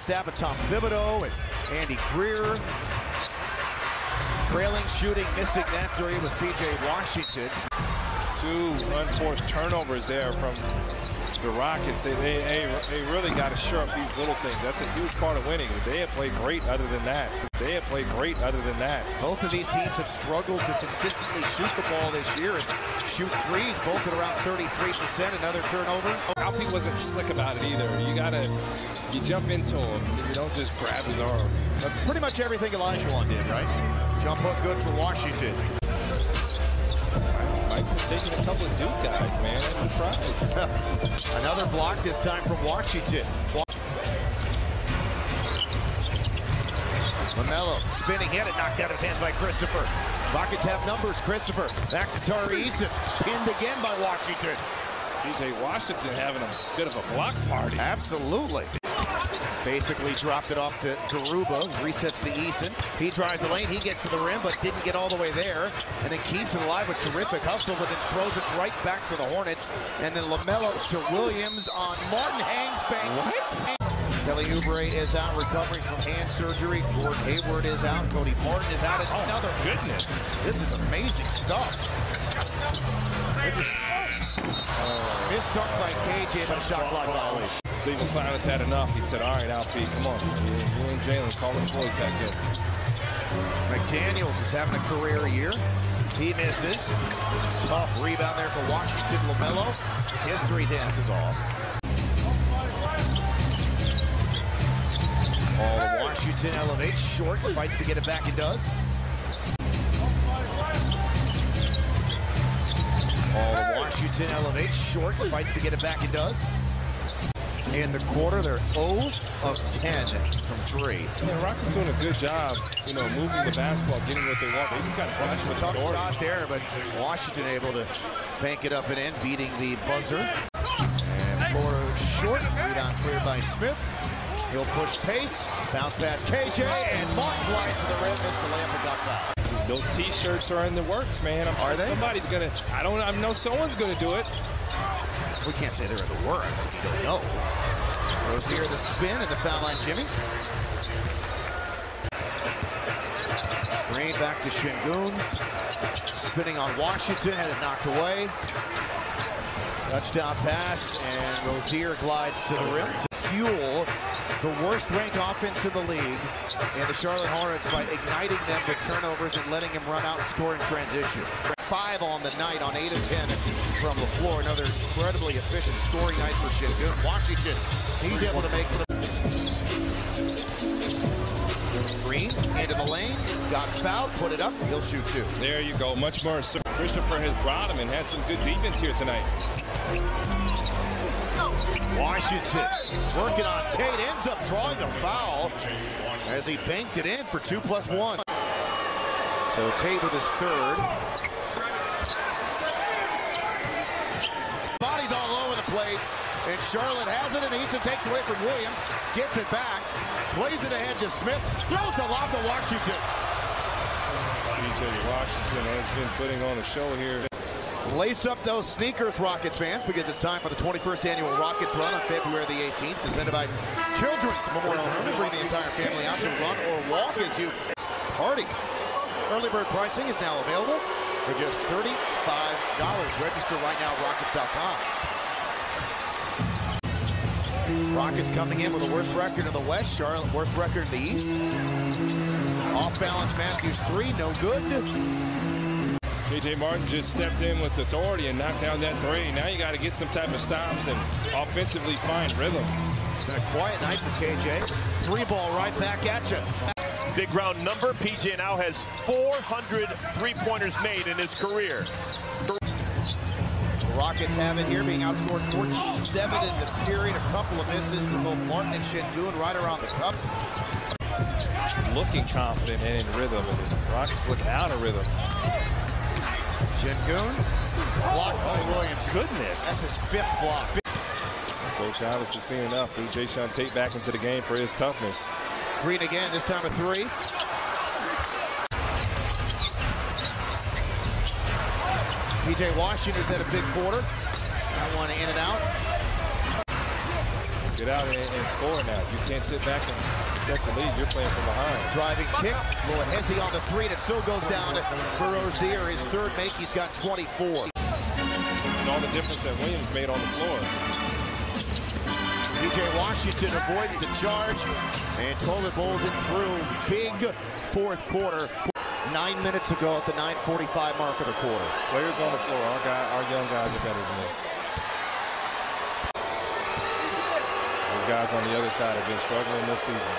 Stab at Tom Thibodeau and Andy Greer. Trailing, shooting, missing that three with PJ Washington. Two unforced turnovers there from the Rockets. They, they, they, really got to shore up these little things. That's a huge part of winning. They have played great other than that. They have played great other than that. Both of these teams have struggled to consistently shoot the ball this year and shoot threes, both at around 33%. Another turnover. Alpi wasn't slick about it either. You gotta, you jump into him. You don't just grab his arm. Pretty much everything Olajuwon did, right? Jump hook good for Washington. Michael taking a couple of Duke guys, man. I'm surprised. Another block, this time from Washington. LaMelo spinning, hit it, knocked out of his hands by Christopher. Rockets have numbers. Christopher back to Tari Eason, pinned again by Washington. PJ Washington having a bit of a block party. Absolutely. Basically dropped it off to Garuba, resets to Eason. He drives the lane, he gets to the rim, but didn't get all the way there. And then keeps it alive with terrific hustle, but then throws it right back to the Hornets. And then LaMelo to Williams on Martin Hangsbank. What? Kelly Oubre is out recovering from hand surgery. Gordon Hayward is out. Cody Martin is out. Oh, Another goodness. This is amazing stuff. Missed dunk by KJ, but a shot clock violation. Stephen Silas had enough. He said, all right, Alpi, come on. You, you and Jalen, call the boys back in. McDaniels is having a career year. He misses. Tough rebound there for Washington. LaMelo. His three dances off. All Washington elevates short, fights to get it back and does. All Washington elevates short, fights to get it back and does. In the quarter, they're 0 of 10 from three. Yeah, the Rockets doing a good job, you know, moving the basketball, getting what they want. They just got to That's finish a with tough authority. shot there, but Washington able to bank it up and in, beating the buzzer. And floor short, rebound cleared by Smith. He'll push pace, bounce past KJ, and Martin glides to the rim, missed the layup and got fouled. Those T-shirts are in the works, man. I'm Are sure they? Somebody's gonna. I don't. I know someone's gonna do it. We can't say they're in the works, we don't know. Let's the spin and the foul line, Jimmy. Green back to Sengun. Spinning on Washington, had it knocked away. Touchdown pass, and Rozier glides to the rim to fuel the worst ranked offense in the league and the Charlotte Hornets by igniting them with turnovers and letting them run out and score in transition. Five on the night on 8 of 10 from the floor. Another incredibly efficient scoring night for Sengun. Washington, he's able to make the Green into the lane, got fouled, put it up, he'll shoot two. There you go. Much more. Christopher has brought him and had some good defense here tonight. Washington working on Tate, ends up drawing the foul as he banked it in for two plus one. So Tate with his third. Bodies all over the place, and Charlotte has it, and Eason takes away from Williams, gets it back, plays it ahead to Smith, throws the lob to Washington. PJ Washington has been putting on a show here. Lace up those sneakers, Rockets fans, because it's time for the 21st annual Rockets Run on February the 18th, presented by Children's Memorial Home. Bring the entire family out to run or walk as you party. Early bird pricing is now available for just $35. Register right now at Rockets.com. Rockets coming in with the worst record in the West, Charlotte worst record in the East. Off balance Mathews three, no good. KJ Martin just stepped in with authority and knocked down that three. Now you got to get some type of stops and offensively find rhythm. It's been a quiet night for KJ. Three ball right back at you. Big round number. PJ now has 400 three-pointers made in his career. Rockets have it here, being outscored 14-7 in the period. A couple of misses for both Martin and Sengun right around the cup. Looking confident and in rhythm, and the Rockets look out of rhythm. Sengun, blocked by Williams. Goodness. That's his fifth block. Coach Hollis has seen enough. Threw Jae'Sean Tate back into the game for his toughness. Green again, this time a three. PJ Washington's had a big quarter. That one in and out. Get out and, and score now. You can't sit back and protect the lead. You're playing from behind. Driving kick. Lohezi on the three, and it still goes down for Rozier. His third make, he's got 24. It's all the difference that Williams made on the floor. PJ Washington avoids the charge, and Tolan bowls it through. Big fourth quarter. Nine minutes ago at the 9.45 mark of the quarter. Players on the floor, our, guy, our young guys are better than this. Those guys on the other side have been struggling this season.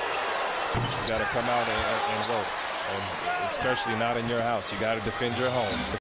You got to come out and, and and especially not in your house. You got to defend your home.